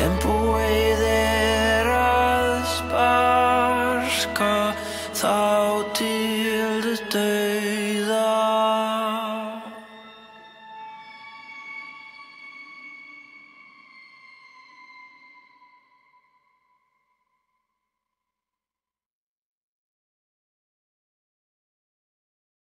en búið er að sparka það